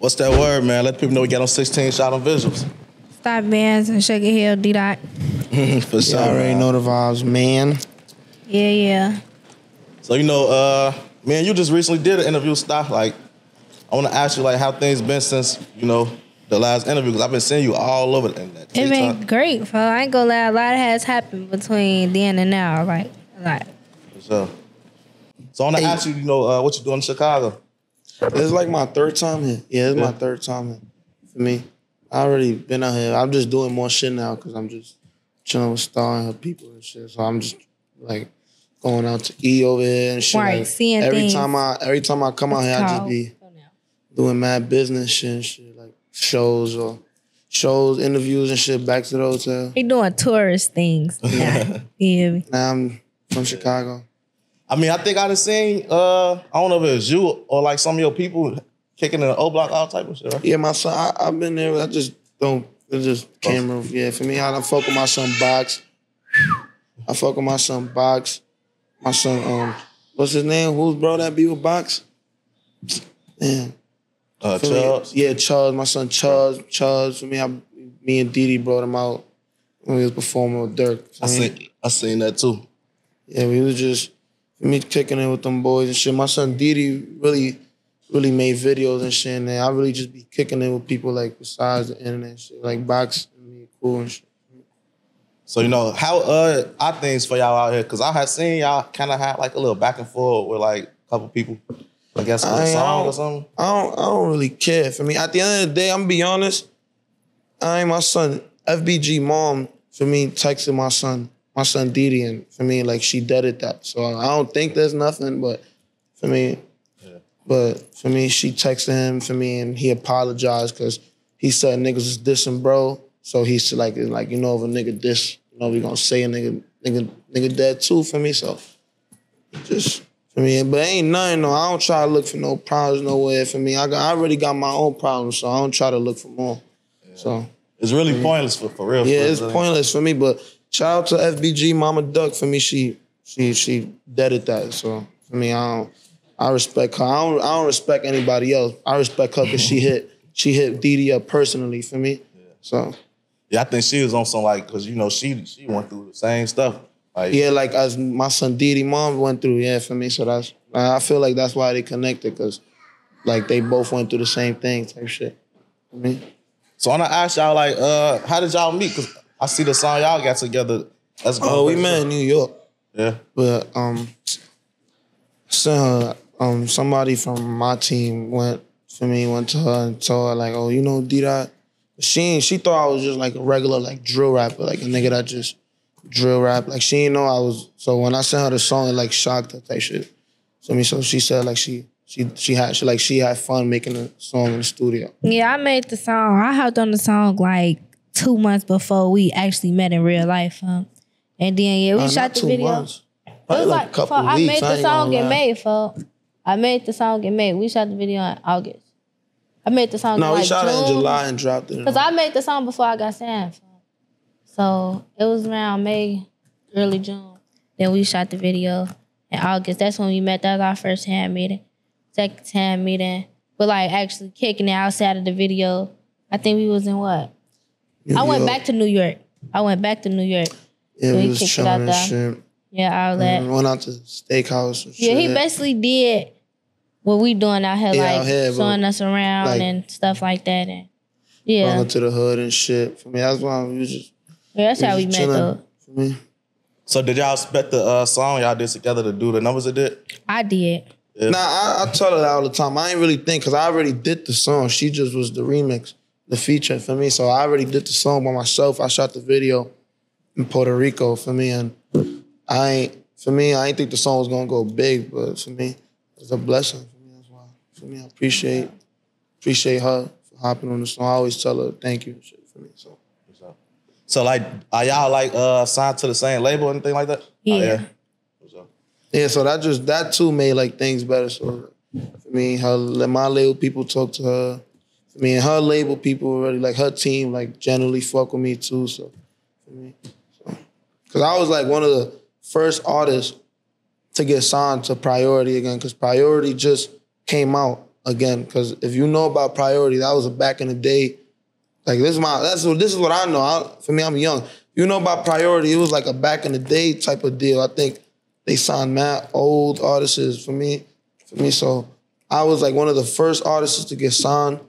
What's that word, man? Let people know we got on 16 shot on visuals. Starr Bandz and shake your head, D dot. For sure. Y'all already know the vibes, man. Yeah, yeah. So you know, uh, man, you just recently did an interview stop. Like, I want to ask you, like, how things been since you know the last interview? Because I've been seeing you all over the internet. It been great, bro. I ain't gonna lie, a lot has happened between then and now. Like, a lot. For sure. So I want to ask you, you know, uh, what you doing in Chicago? It's like my third time here. Yeah, it's Yeah. my third time here for me. I already been out here. I'm just doing more shit now because I'm just chilling with Starr and her people and shit. So I'm just like going out to eat over here and shit. Right, Like, seeing every things. time I every time I come out here, I just be doing mad business shit and shit like shows or shows, interviews and shit. Back to the hotel. He doing tourist things. now. yeah. Now I'm from Chicago. I mean, I think I done seen, uh, I don't know if it was you or like some of your people kicking in the O block, all type of shit, right? Yeah, my son. I, I've been there. I just don't. It's just camera. Yeah, for me, I don't fuck with my son Box. I fuck with my son Box. My son, um, what's his name? Who's bro that be with Box? Man, Uh, for me, Chubbs. yeah, Charles. My son Charles. Charles. For me, I, me and DD brought him out when he was performing with Durk. I seen, I seen that too. Yeah, we was just me kicking it with them boys and shit. My son DD really, really made videos and shit. And I really just be kicking it with people like besides the internet and shit, like Box and me, cool and shit. So you know how uh are things for y'all out here? Cause I have seen y'all kind of had like a little back and forth with like a couple people. I guess with I a song I or don't- something. I don't, I don't really care. For me, at the end of the day, I'm gonna be honest. I ain't my son. FBG mom for me texted my son, my son DD, and for me like she deaded that. So I don't think there's nothing, but for me, but for me she texted him for me and he apologized because he said niggas is dissing bro. So he's like like you know if a nigga diss, you know we gonna say a nigga nigga nigga dead too for me. So just for me. But ain't nothing. No, I don't try to look for no problems nowhere. For me, I got, I already got my own problems, so I don't try to look for more. So It's really pointless for, for real. yeah, for it's pointless for me. But shout out to FBG Mama Duck for me. She she she deaded that. So for me, I don't. I respect her. I don't. I don't respect anybody else. I respect her because she hit she hit DD up personally for me. Yeah. So Yeah, I think she was on some like because you know she she went through the same stuff. Like yeah, like as my son DD mom went through. Yeah, for me. So that's I feel like that's why they connected because like they both went through the same thing type shit. For me. So I'm gonna ask y'all like, uh, how did y'all meet? Cause I see the song y'all got together. That's Oh, we met in New York. Yeah. But um so um somebody from my team went for me, went to her and told her like, oh, you know, D dot. She she thought I was just like a regular like drill rapper, like a nigga that just drill rap. Like she didn't know I was so when I sent her the song, it like shocked her type shit. So I mean, so she said like she she she had she like she had fun making a song in the studio. Yeah, I made the song. I hopped on the song like two months before we actually met in real life. Um, and then yeah, we Uh, shot the video. months. It was like like, a couple fuck, I made the ain't song get made, for I made the song get made. We shot the video in August. I made the song. No, we like shot it in July and dropped it. Cause I made the song before I got signed. So it was around May, early June. Then we shot the video in August. That's when we met. That was our first hand meeting. Second hand meeting. But like actually kicking it outside of the video. I think we was in what? New I went back to New York. I went back to New York. Yeah, So he was kicked it chilling out and there. shit. Yeah, all that. Went out to steakhouse. And Yeah, he basically did what we doing out here, Yeah, like out here, showing us around like- and stuff like that. And yeah, Welcome to the hood and shit. For me, that's why we was just. yeah that's we how we met just though. For me, So did y'all expect the uh, song y'all did together to do the numbers it did? I did. Yeah. nah, I, I tell her that all the time. I ain't really think because I already did the song. She just was the remix, the feature for me. So I already did the song by myself. I shot the video in Puerto Rico for me, and I ain't for me. I ain't think the song was gonna go big, but for me, it's a blessing. For me, that's why. For me, I appreciate appreciate her for hopping on the song. I always tell her thank you and shit for me. So. So like, are y'all like uh signed to the same label or anything like that? Yeah. Oh, yeah. Yeah, so that just that too made like things better. So for me, her let my label people talk to her. For mean, her label people already like her team like generally fuck with me too. So for me, so because I was like one of the first artists to get signed to Priority again because Priority just came out again. Because if you know about priority, that was a back in the day. Like this is my that's what this is what I know. I, for me, I'm young. You know about priority? It was like a back in the day type of deal. I think they signed mad old artists for me. For me, so I was like one of the first artists to get signed,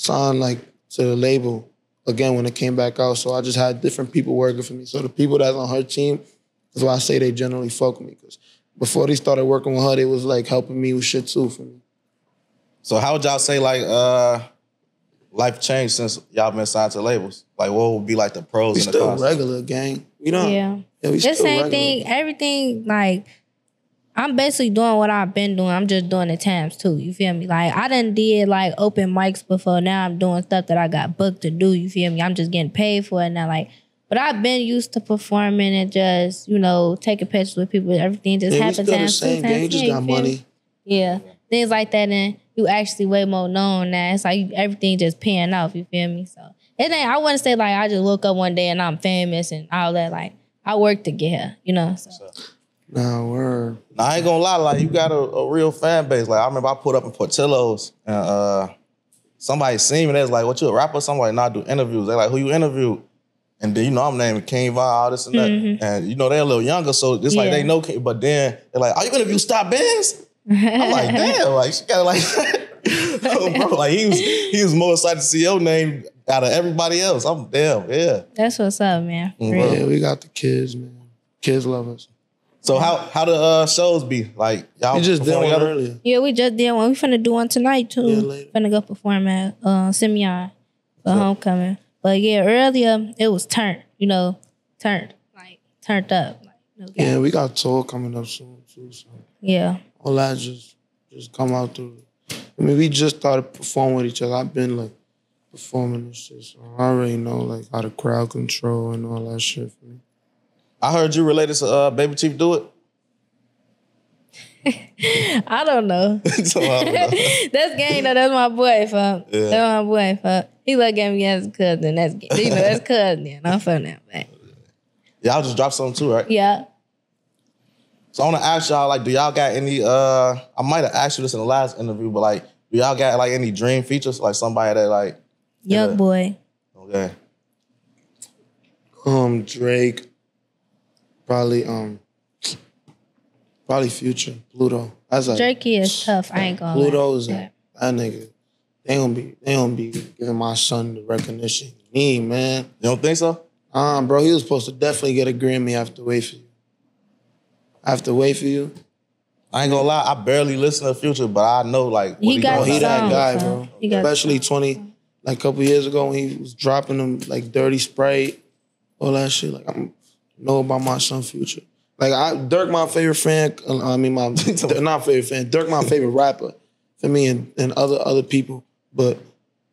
signed like to the label again when it came back out. So I just had different people working for me. So the people that's on her team, that's why I say they generally fuck with me. Because before they started working with her, they was like helping me with shit too for me. So how would y'all say like uh life changed since y'all been signed to labels? Like what would be like the pros We and the still cons? regular gang. You know? Yeah. Yeah, we The still same regular. thing, everything like I'm basically doing what I've been doing. I'm just doing it times two. You feel me? Like I done did like open mics before. Now I'm doing stuff that I got booked to do. You feel me? I'm just getting paid for it now. Like, but I've been used to performing and just you know taking pictures with people. Everything just Yeah, happens still the same gang. You just ten, got you money. Yeah, things like that, and you actually way more known now. It's like everything just paying off. You feel me? So it ain't. I wouldn't say like I just woke up one day and I'm famous and all that. Like I worked to get here. You know. So. Nah, word. Now, I ain't gonna lie, like you got a, a real fan base. Like I remember I put up in Portillo's and uh somebody seen me, they was like, What you a rapper? Somebody not do interviews. They like, who you interviewed? And then you know I'm naming King Von, all this and that. And you know they're a little younger, so it's like Yeah. they know King, but then they're like, Are you interview Starr Bandz? I'm like, damn, like she got like oh, bro, like he was he was more excited to see your name out of everybody else. I'm damn, yeah. That's what's up, man. For Mhm. Yeah, we got the kids, man. Kids love us. So how how the uh, shows be? Like y'all We just did perform one together? earlier. Yeah, we just did one. We finna do one tonight too. Yeah, later. finna go perform at uh, Simeon for homecoming. But yeah, earlier it was turned. You know, turned like turned up. Like, no. Yeah, we got tour coming up soon too. So yeah. all that just just come out through. I mean, we just started performing with each other. I've been like performing and shit, so I already know like how to crowd control and all that shit for me. I heard you related to uh, Baby Chief Doit. I don't know. so I don't know. that's gang though. That's my boy, fuck. Yeah. That's my boy, fuck. He look at me as a cousin. That's you know that's cousin. Then I'm from that, man. Y'all just dropped something too, right? Yeah. So I want to ask y'all, like, do y'all got any? uh I might have asked you this in the last interview, but like, do y'all got like any dream features? Like somebody that like, Young Yeah. boy. okay, Um, Drake, probably um, probably Future, Pluto. That's like Drake is tough. I ain't gonna lie. Pluto is Yeah. that nigga. They gonna be they gonna be giving my son the recognition he need, man. you don't think so? Um, bro, he was supposed to definitely get a Grammy after Wait for You. After Wait for You, I ain't gonna lie, I barely listen to Future, but I know like what He got Oh, he that song, guy, bro. he got- Especially twenty, like a couple years ago when he was dropping them like dirty Sprite, all that shit. Like I'm know about my son Future. Like I, Durk, my favorite fan. uh, I mean, my not favorite fan. Durk, my favorite rapper for me and, and other other people. But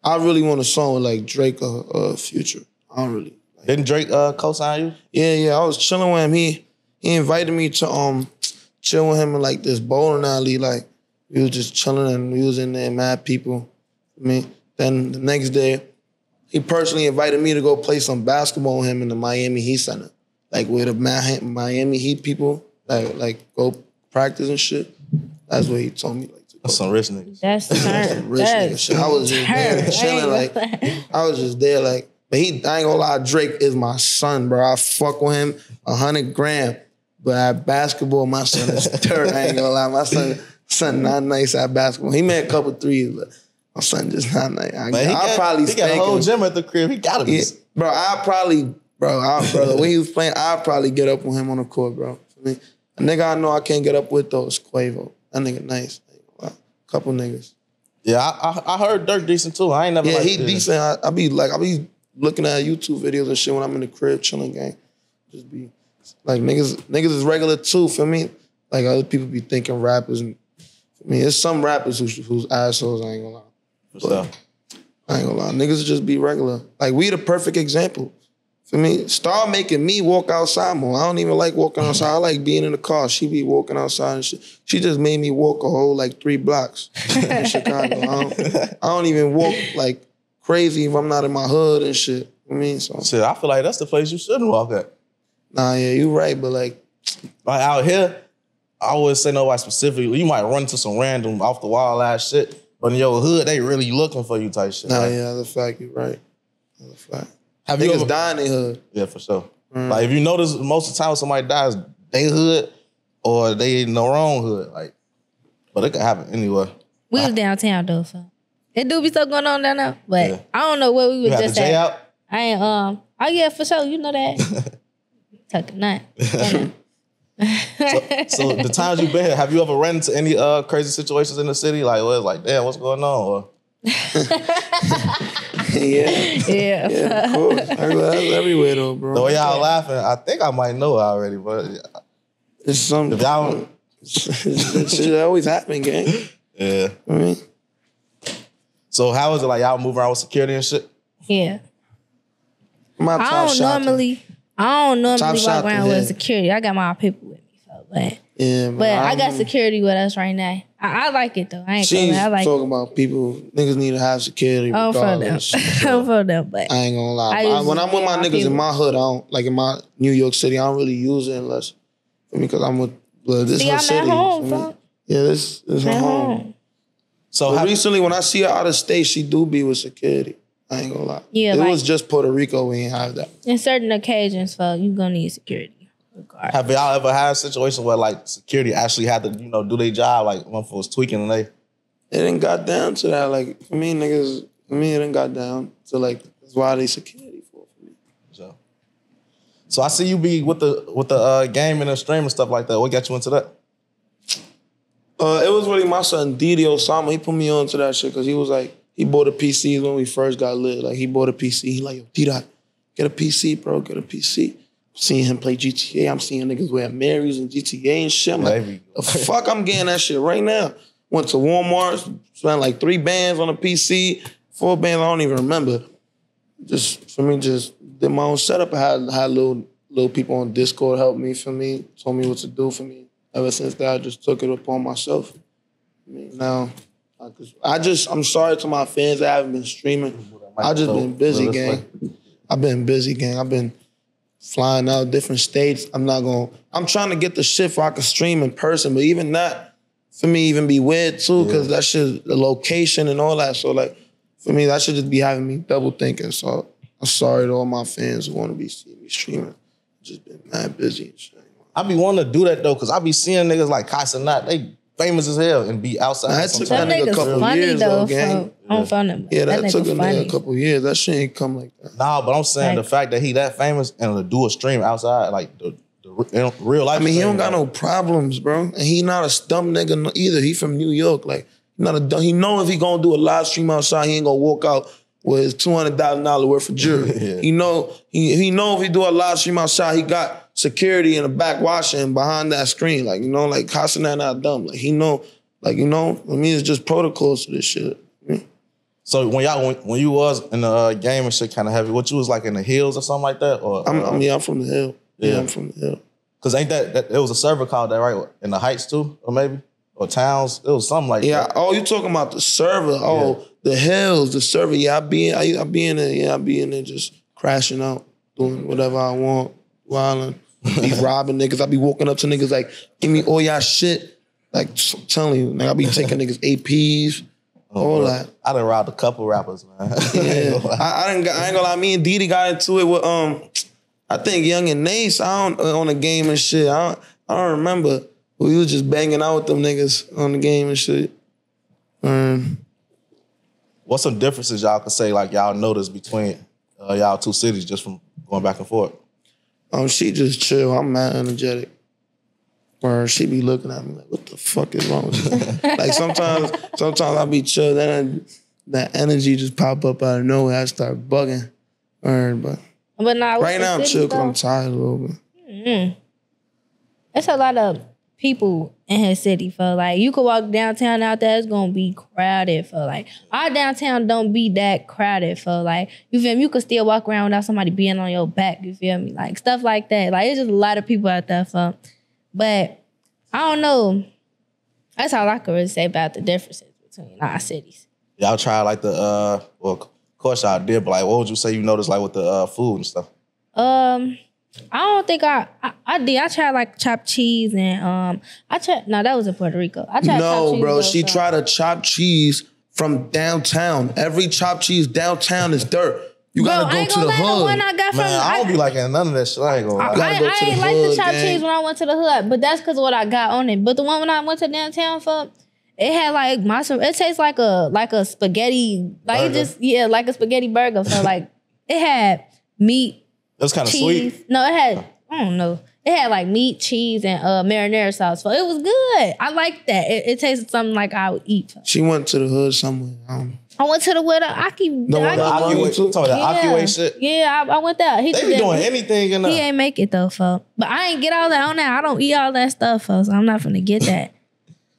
I really want a song with like Drake or uh, Future. I don't really. Like, Didn't Drake uh, co-sign you? yeah, yeah. I was chilling with him. He he invited me to um chill with him in like this bowling alley. Like we was just chilling and we was in there, mad people. I mean, then the next day, he personally invited me to go play some basketball with him in the Miami Heat Center, like with the Miami Heat people, like like go practice and shit. That's what he told me. Like to. That's some rich niggas. That's turn. Rich nigga shit. I was just there chilling, like ain't gonna lie. I was just there, like. But he, I ain't gonna lie, Drake is my son, bro. I fuck with him a hundred grand. But at basketball, my son is dirt. I ain't gonna lie, my son, son not nice at basketball. He made a couple threes, but my son just not nice. I, Man, he I'll got, probably he got a whole him. gym at the crib. He gotta be. Yeah, bro, I probably, bro, I, bro, when he was playing, I'd probably get up with him on the court, bro. I mean, a nigga I know I can't get up with though is Quavo. That nigga nice. Ain't. Couple niggas. Yeah, I, I, I heard Durk decent too. I ain't never. Yeah, he decent. I, I be like, I be looking at YouTube videos and shit when I'm in the crib chilling, gang. Just be like niggas. Niggas is regular too for me. Like other people be thinking rappers. And, I mean, there's some rappers who's, who's assholes. I ain't gonna lie. For sure. I ain't gonna lie. Niggas just be regular. Like we the perfect example. For me, start making me walk outside more. I don't even like walking outside. I like being in the car. She be walking outside and shit. She just made me walk a whole like three blocks in Chicago. I don't, I don't even walk like crazy if I'm not in my hood and shit. I mean, so Shit, I feel like that's the place you shouldn't walk at. nah, yeah, you right, but like, Like out here, I always say nobody specifically. You might run into some random off the wall ass shit, But in your hood, they really looking for you type shit. Nah, Like, yeah, that's a fact. You're right. That's a fact. Have you Niggas ever, dying in hood. Yeah, for sure. Like if you notice, most of the time when somebody dies, they hood or they in the wrong hood. Like, but it could happen anywhere. We was downtown though, so it do be stuff going on down there. But Yeah. I don't know where we You was had the just J at. out. I ain't um. Oh yeah, for sure. You know that. Tuck a nut. So the times you've been here, have you ever run into any uh crazy situations in the city? Like, where it's like, damn, what's going on? Or, yeah, yeah. yeah, of course. That's, that's everywhere though, bro. the way y'all laughing, I think I might know already. But It's some. if y'all, That shit always happen, gang. yeah. I mean, So how is it like y'all move around with security and shit? Yeah. my I top don't shot. normally. I don't normally shot walk to around with head. security. I got my people with me, so but Yeah, but I, got don't- security with us right now. I, I like it though. I ain't She's gonna. I like. talking about people. Niggas need to have security. I'm for them. regardless. I'm oh, for them, but I ain't gonna lie. I I- when I'm with my my niggas people. in my hood, I don't like in my New York City. I don't really use it unless because I'm with well, this see, hood I'm city. at home, you know? Yeah, this this I'm her at home. home. So But how, recently, when I see her out of state, she do be with security. I ain't gonna lie. Yeah, it like- was just Puerto Rico. We ain't have that. In certain occasions, for you gonna need security. Regardless. have y'all ever had a situation where like security actually had to, you know, do their job? Like one was tweaking and they It didn't got down to that. Like for me, niggas. For me, it didn't got down to like that's why they security for for me. so. So I see you be with the with the uh, game and the stream and stuff like that. What got you into that? Uh, it was really my son DD Osama. He put me on to that shit because he was like, he bought a PC when we first got lit. Like he bought a PC. He like, yo, D-Dot, get a PC, bro, get a PC. Seeing him play GTA, I'm seeing niggas wear Marys and GTA and shit. I'm like, the fuck, I'm getting that shit right now. Went to Walmart, spent like three bands on a PC, four bands, I don't even remember. Just for me, just did my own setup. I had had little little people on Discord help me for me, told me what to do for me. Ever since that, I just took it upon myself. I mean, now, I, I just, I'm sorry to my fans that haven't been streaming. I just been busy, gang. I've been busy, gang. I've been flying out different states. I'm not going. I'm trying to get the shit where I can stream in person, but even that for me even be weird too, because that shit, the location and all that. So like, for me, that should just be having me double thinking. So I'm sorry to all my fans who want to be seeing me streaming. Just been mad busy and shit. I be wanting to do that though, cause I be seeing niggas like Kai Cenat, they famous as hell and be outside. That took Some that nigga a couple funny years, though. though, gang. For, I'm funny. Yeah, that, nigga took a nigga funny. a couple years. That shit ain't come like that. Nah, but I'm saying the fact that he that famous and to do a stream outside, like the, the re- real life. I mean, he don't got like, no problems, bro. And he not a stump nigga either. He from New York. Like, not a dumb. He know if he gonna do a live stream outside, he ain't gonna walk out with two hundred thousand dollar worth of jewelry. Yeah. He know he he know if he do a live stream outside, he got security in the back watching behind that screen. Like you know, like Kai Cenat not dumb. Like he know, like you know, I mean, it's just protocols to this shit. So when y'all when, when you was in the uh, game and shit kind of heavy, what you was like in the hills or something like that, or I'm, uh, I'm I'm from the hill. Yeah, Yeah. I'm from the hill. Cause ain't that, that it was a server called that right in the heights too, or maybe or towns? It was something like Yeah. that. Oh, you talking about the server? Oh, the hells, the server. Yeah, I be in, I, I be in there. Yeah, I be in there just crashing out, doing whatever I want, wilding, be robbing niggas. I be walking up to niggas like, give me all y'all shit. Like telling you, like I be taking niggas APs, all that. I done robbed a couple rappers, man. Yeah, I, I didn't. I ain't gonna lie. Me and DD got into it with um, I think Young and Nace. I don't uh, on the game and shit. I don't, I don't remember. We was just banging out with them niggas on the game and shit. Um, What's some differences y'all can say like y'all noticed between uh, y'all two cities just from going back and forth? Um, she just chill. I'm mad energetic. Or she be looking at me like, what the fuck is wrong with you? like sometimes, sometimes I be chill, then I, that energy just pop up out of nowhere. I start bugging. Or, but But nah, right now I'm chill because I'm tired a little bit. It's a lot of people in his city. For like, you could walk downtown out there, it's gonna be crowded. For like, our downtown don't be that crowded. For like, you feel me? You could still walk around without somebody being on your back. You feel me? Like stuff like that. Like it's just a lot of people out there. For, but I don't know. That's all I could really say about the differences between our cities. Y'all try like the uh, well, of course y'all did, but like, what would you say you noticed like with the uh, food and stuff? Um, I don't think I, I I did. I tried like chopped cheese and um I tried no that was in Puerto Rico. I tried No, bro. though, She so- tried to chop cheese from downtown. Every chopped cheese downtown is dirt. You Bro, gotta I go ain't to gonna the lie, the one hood. I got from Man, I don't be liking none of that shit. I ain't gonna lie. I, gotta go I to the ain't like the hood, chopped gang. cheese when I went to the hood, but that's because of what I got on it. But the one when I went to downtown for, it had like my it tastes like a like a spaghetti, like it just yeah, like a spaghetti burger. So like it had meat, That's kind of sweet. No, it had I don't know. It had like meat, cheese, and uh marinara sauce. So it was good. I like that. It, it tasted something like I would eat. She went to the hood somewhere. I don't know. I went to the with the Aki. The the one The that Aki- I Akiway, went to- you talking about the yeah, Akiway shit? yeah, I, I went there. He They did be that. doing anything in He there. ain't make it though, folks. But I ain't get all that on that. I don't eat all that stuff, folks. I'm not gonna get that.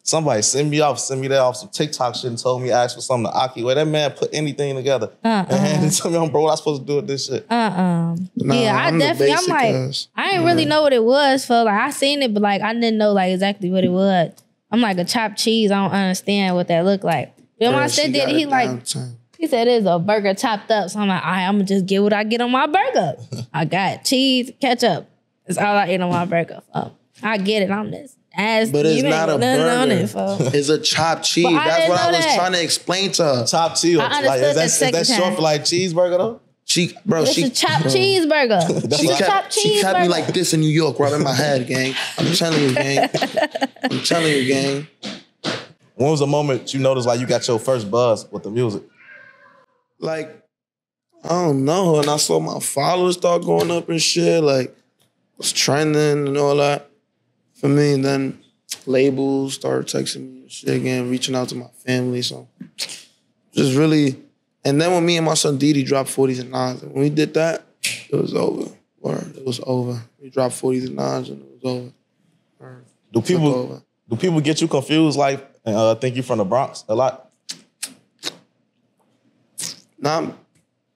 Somebody send me off, send me that off some TikTok shit and told me ask for something to Akiway. That man put anything together Uh-uh. and handed it to me. I'm bro, what I supposed to do with this shit? Uh uh Nah, yeah, I I'm the definitely. I'm like, ass. I didn't really know what it was for. Like, I seen it, but like, I didn't know like exactly what it was. I'm like a chopped cheese. I don't understand what that looked like. Then when I said that, he like, downtown. he said it's a burger chopped up. So I'm like, all right, I'm gonna just get what I get on my burger. I got cheese, ketchup. That's all I eat on my burger. So I get it. I'm this ass. But it's not a nothing on burger. it. It's a chopped cheese. But I That's didn't what I was that. trying to explain to her. Top cheese. I Like, understood is that, that is that short for like cheeseburger though? She, bro, It's she, a chopped cheeseburger. That's she It's a what chopped she kept me like this in New York, rubbing my head, gang. I'm telling you, gang. I'm telling you, gang. When was the moment you noticed like you got your first buzz with the music? Like, I don't know. And I saw my followers start going up and shit. Like, was trending and all that. For me, and then labels started texting me and shit again, reaching out to my family. So, just really. And then when me and my son DD dropped 40s and 9s, when we did that, it was over. Word, it was over. We dropped 40s and 9s and it was over. Word. Do people over. do people get you confused like and uh, think you from the Bronx a lot? Nah,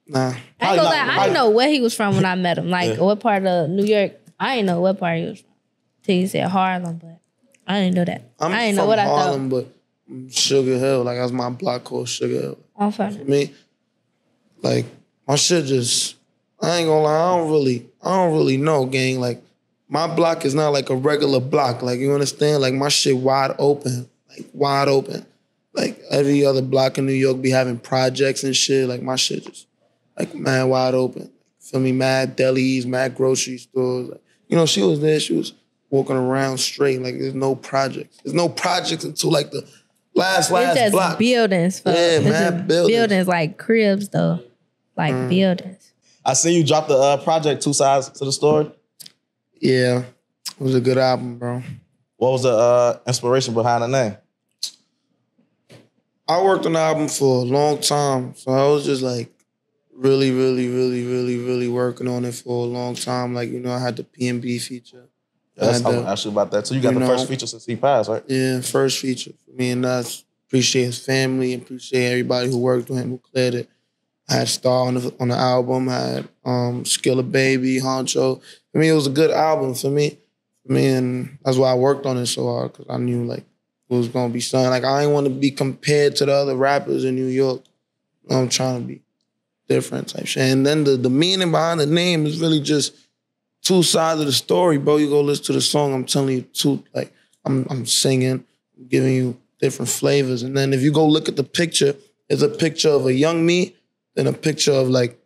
nah. I ain't not, lie, I didn't know where he was from when I met him. Like Yeah. what part of New York? I didn't know what part he was from. Till you said Harlem, but I didn't know that. I'm I didn't know what Harlem, I thought. but Sugar Hill, like that's my block called Sugar Hill. I. I'm from. me, like my shit just I ain't gonna lie, I don't really I don't really know, gang. Like my block is not like a regular block. Like you understand? Like my shit wide open. Like wide open. Like every other block in New York be having projects and shit. Like my shit just like mad wide open. Feel me? Mad delis, mad grocery stores. Like, you know, she was there, she was walking around straight. Like there's no projects. There's no projects until like the last last It's just block. buildings. folks. Yeah, It's mad just buildings. buildings like cribs though, like Mm. buildings. I seen you drop the uh, project two sides to the story. Yeah, it was a good album, bro. What was the uh, inspiration behind the name? I worked on the album for a long time, so I was just like really, really, really, really, really working on it for a long time. Like you know, I had the PNB feature. That's I how had I'm the- about that. So you got you the know- first feature since he passed, right? Yeah, first feature for me, and us. appreciate his family, appreciate everybody who worked with him, who cleared it. I had Starr on the on the album, I had um Skilla Baby, Honcho. I mean, it was a good album for me. For me, and that's why I worked on it so hard because I knew like it was gonna be something. Like I didn't want to be compared to the other rappers in New York. I'm trying to be different type shit. And then the the meaning behind the name is really just two sides of the story, bro. You go listen to the song. I'm telling you two like I'm I'm singing, giving you different flavors. And then if you go look at the picture, it's a picture of a young me, then a picture of like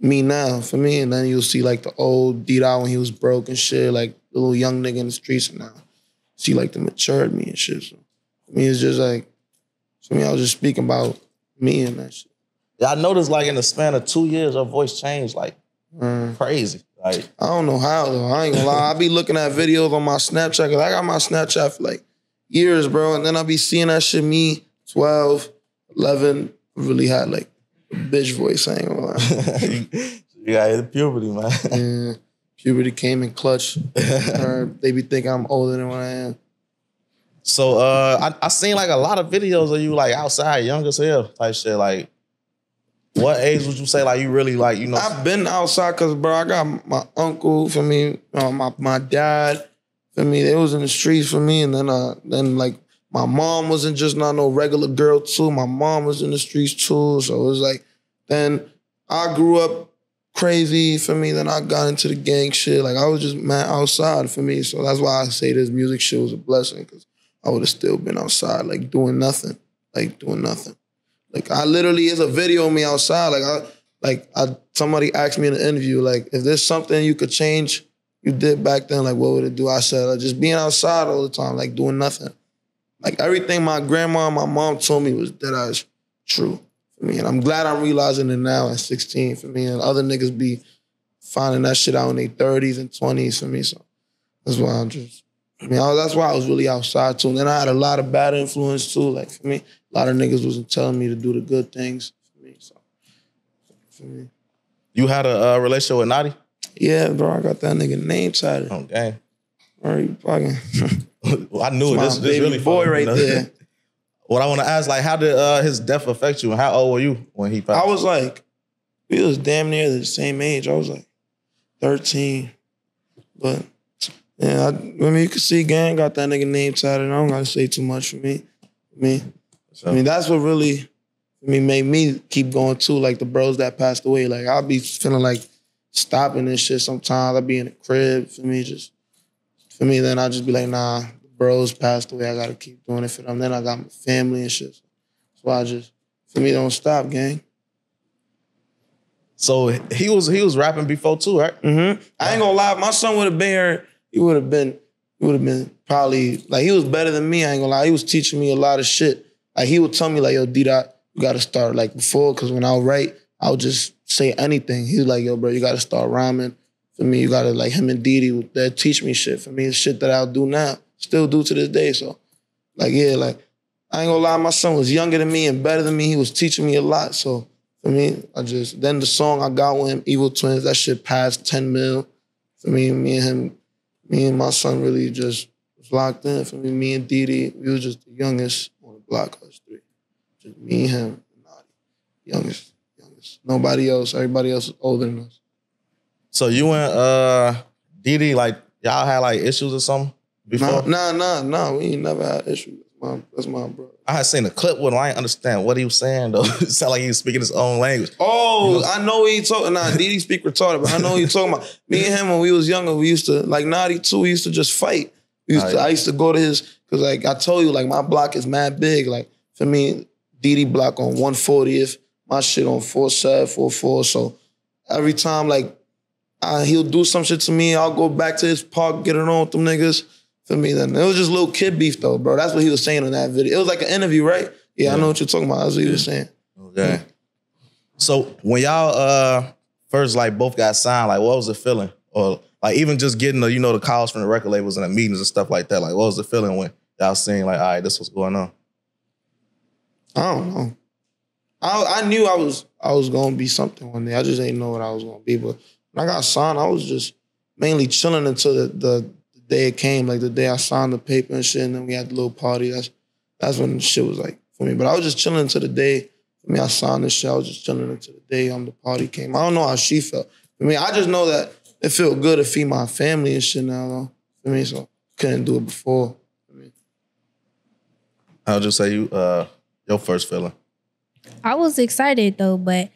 me now for me. And then you'll see like the old D Dot when he was broke and shit, like the little young nigga in the streets and now. See like the matured me and shit. So for me, it's just like for me, I was just speaking about me and that shit. Yeah, I noticed like in the span of two years, your voice changed like Uh, crazy. Like I don't know how though. I ain't gonna lie. I be looking at videos on my Snapchat because I got my Snapchat for like years, bro. And then I be seeing that shit me 12, 11, really had like a bitch voice. I ain't gonna lie. you, you got hit puberty, man. Yeah. Puberty came in clutch. They be thinking I'm older than what I am. So uh I, I seen like a lot of videos of you like outside, young as hell type shit. Like what age would you say like you really like, you know? I've been outside because, bro, I got my uncle for me, uh, my my dad for me. They was in the streets for me, and then uh, then like my mom wasn't just not no regular girl too. My mom was in the streets too, so it was like then I grew up crazy for me. Then I got into the gang shit. Like I was just man outside for me. So that's why I say this music shit was a blessing because I would have still been outside like doing nothing. like doing nothing. Like I literally is a video of me outside. Like I like I somebody asked me in an interview, like, if there's something you could change you did back then, like what would it do? I said, like, just being outside all the time, like doing nothing. Like everything my grandma and my mom told me was that I was true for me. And I'm glad I'm realizing it now at 16 for me. And other niggas be finding that shit out in their 30s and 20s for me. So that's why I'm just, I mean, I- that's why I was really outside too. And then I had a lot of bad influence too. Like for me, a lot of niggas wasn't telling me to do the good things for me. So for me. You had a uh, relationship with Notti? Yeah, bro, I got that nigga name tatted. Oh, dang. Are you fucking Well, I knew it. This, this baby really boy funny, right you know? there? what I want to ask, like, how did uh, his death affect you, and how old were you when he passed? I was like, we was damn near the same age. I was like 13. But yeah, I, I mean, you can see gang got that nigga name tatted. I don't gotta say too much for me. For me. I mean, that's what really I mean made me keep going too. Like the bros that passed away. Like I'll be feeling like stopping this shit sometimes. I'll be in the crib for me, just for me, then I'll just be like, nah, the bros passed away. I gotta keep doing it for them. Then I got my family and shit. So I just for me don't stop, gang. so he was he was rapping before too, right? Mm-hmm. I ain't gonna lie, my son would have been here, he would have been, he would have been probably like he was better than me. I ain't gonna lie, he was teaching me a lot of shit. Like he would tell me like, yo, D dot, you gotta start like before, cause when I would write, I would just say anything. He was like, yo, bro, you gotta start rhyming. For me, you gotta like him and DD, they teach me shit. For me, it's shit that I'll do now, still do to this day. So, like, yeah, like I ain't gonna lie, my son was younger than me and better than me. He was teaching me a lot. So for me, I just then the song I got with him, Evil Twins, that shit passed 10 mil. For me, me and him, me and my son really just was locked in. For me, me and DD, we was just the youngest on the block, us three. Just me and him, and Notti. Youngest, youngest. Nobody else, everybody else is older than us. So you and uh DD, like y'all had like issues or something before? Nah, nah, nah, nah. We ain't never had issues. That's my, that's my brother. I had seen a clip with him. I didn't understand what he was saying though. it sounded like he was speaking his own language. Oh, I know he talking. Nah, DD speak retarded, but I know he talking about. Me and him when we was younger, we used to like Notti too. We used to just fight. We used Oh, to. yeah. I used to go to his because like I told you, like my block is mad big. Like for me, DD block on one fortieth, my shit on four seven, four four. So every time like uh, he'll do some shit to me, I'll go back to his park, get it on with them niggas. For me, then it was just little kid beef though, bro. That's what he was saying in that video. It was like an interview, right? Yeah, I know what you're talking about. That's what he was saying. Okay. So when y'all uh first like both got signed, like what was the feeling? Or like even just getting the, you know, the calls from the record labels and the meetings and stuff like that. Like what was the feeling when y'all seeing like, all right, this was going on? I don't know. I I knew I was I was gonna be something one day. I just didn't know what I was gonna be. But when I got signed, I was just mainly chilling until the, the day it came, like the day I signed the paper and shit, and then we had the little party. That's that's when shit was like for me. But I was just chilling until the day. For me, I signed the shit. I was just chilling until the day um the party came. I don't know how she felt. I mean, I just know that it felt good to feed my family and shit now though. For me, so couldn't do it before. I'll just say you uh your first feeling. I was excited though, but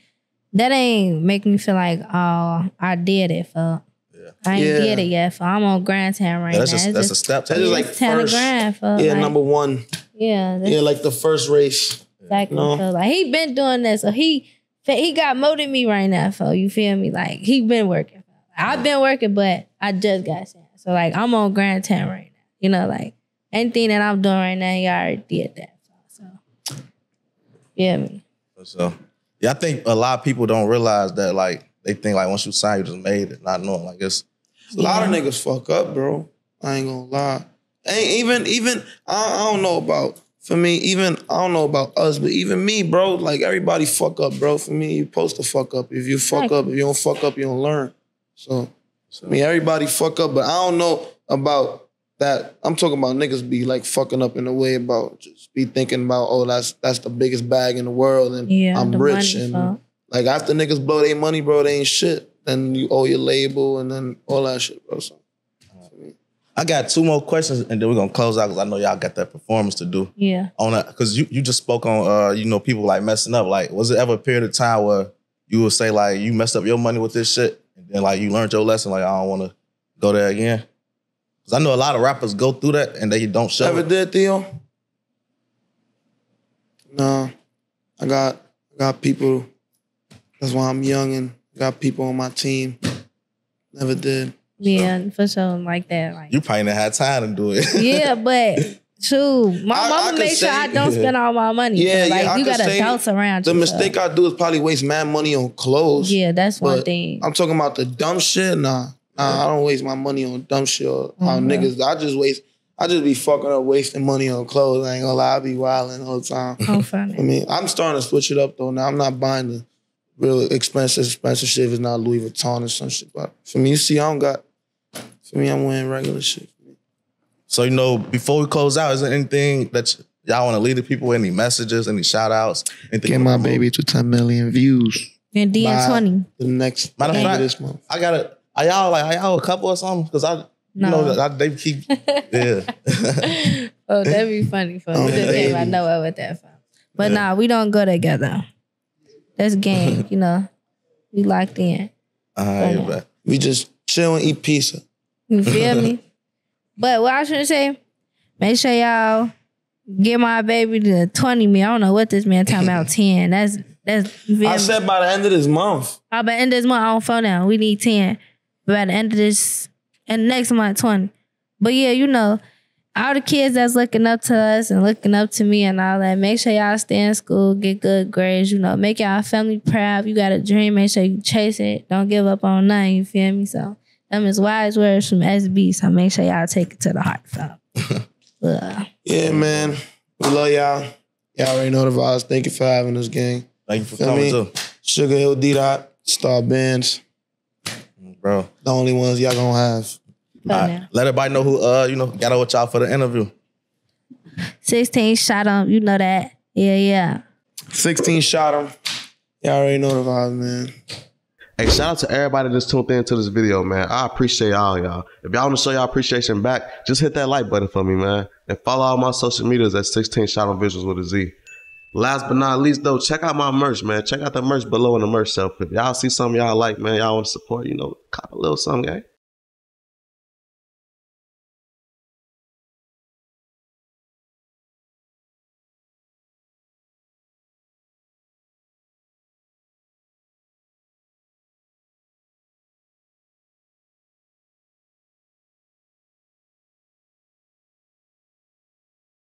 that ain't make me feel like oh I did it for. Yeah. I ain't Yeah. did it yet. For I'm on Grand Town right Yeah, that's now. just It's that's a step. That's just like it's ten first- grand for Yeah, like, number one. yeah. Yeah, like the first race. exactly No. what I feel like he been doing this, so he he got more than me right now. For you feel me? Like he been working. I've been working, but I just got signed. So like I'm on Grand Town right now. You know, like anything that I'm doing right now, he already did that. So yeah, me. So yeah, I think a lot of people don't realize that like they think like once you sign, you just made it, not knowing like it's A lot of niggas fuck up, bro. I ain't gonna lie. Ain't even even I, I don't know about for me. Even I don't know about us, but even me, bro. Like everybody fuck up, bro. For me, you supposed to fuck up. If you fuck up, if you don't fuck up, you don't learn. So, I mean, everybody fuck up, but I don't know about that. I'm talking about niggas be like fucking up in a way about just be thinking about oh that's that's the biggest bag in the world and Yeah, I'm rich and fault. Like after niggas blow their money, bro, they ain't shit. Then you owe your label and then all that shit, bro. So. I got two more questions and then we're gonna close out because I know y'all got that performance to do. Yeah. On that, because you, you just spoke on uh, you know, people like messing up. Like, was it ever a period of time where you would say like you messed up your money with this shit and then like you learned your lesson, like I don't wanna go there again? Cause I know a lot of rappers go through that and they don't show Ever it. did, Theo? No, I got I got people. That's why I'm young and got people on my team. Never did. Yeah, for sure, like that. Like You probably didn't have time to do it. yeah, but shoot, my I- I mama could make sure I don't spend all my money. Yeah, like yeah, you could got say adults around The you. mistake I do is probably waste mad money on clothes. yeah, that's one thing. I'm talking about the dumb shit. Nah, nah, I don't waste my money on dumb shit or on Mhm. niggas. I just waste. I just be fucking up, wasting money on clothes. I ain't gonna lie, I be wilding the whole time. Oh, funny. I mean, I'm starting to switch it up though. Now I'm not buying the real expensive, expensive shit. If it's not Louis Vuitton or some shit. But for me, you see, I don't got. For me, I'm wearing regular shit. So you know, before we close out, is there anything that y'all want to leave the people? Any messages? Any shout outs? Anything Get my baby to 10 million views. And D Bye. twenty. The next Matter of fact, this month. I got to Are y'all like are y'all a couple or something? Because I, you know, I, they keep yeah. oh, that'd be funny for me. Just came out baby. nowhere that from. But nah, we don't go together. That's game, you know. We locked in. All right, but We just chill and eat pizza. You feel me? But what I should say, make sure y'all get my baby to 20 me. I don't know what this man talking about 10. That's that's you feel I me? said by the end of this month. Oh, by the end of this month, I don't phone now. We need 10. But by the end of this, and next month, 20. But yeah, you know, all the kids that's looking up to us and looking up to me and all that, make sure y'all stay in school, get good grades, you know, make y'all family proud. You got a dream, make sure you chase it. Don't give up on nothing, you feel me? So, them is wise words from SB, so make sure y'all take it to the heart. So, Yeah, man. We love y'all. Y'all already know the vibes. Thank you for having us, gang. thank you for Feel coming me? too, Sugar Hill D Dot, Starr Bandz, bro. the only ones y'all gonna have. So All right, now. Let everybody know who uh you know got with y'all for the interview. 16 shot on, you know that. Yeah, yeah. 16 shot him. Y'all already know the vibes, man. Hey, shout out to everybody that's tuned in to this video, man. I appreciate all y'all. If y'all want to show y'all appreciation back, just hit that like button for me, man. And follow all my social medias at 16 ShotEm Visualz with a Z. Last but not least, though, check out my merch, man. Check out the merch below in the merch shelf. If y'all see something y'all like, man, y'all want to support, you know, cop a little something, gang.